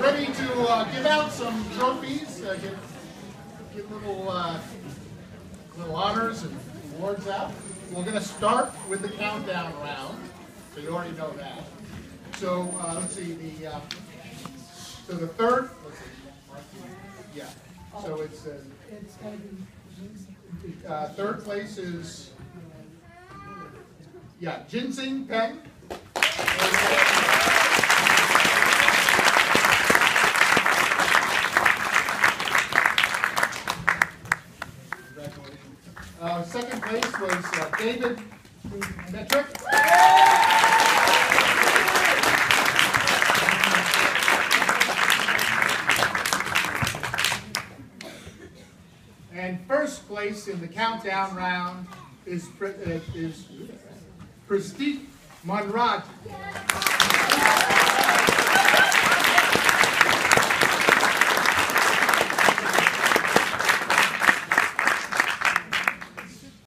ready to uh, give out some trophies, uh, give, give little, uh, little honors and awards out. We're going to start with the countdown round, so you already know that. So uh, let's see, the uh, so the third, see, yeah. So it's uh, uh, third place is yeah, Ginseng Peng. Uh, second place was uh, David Metrick. And first place in the countdown round is uh, is Prastik Mohanraj.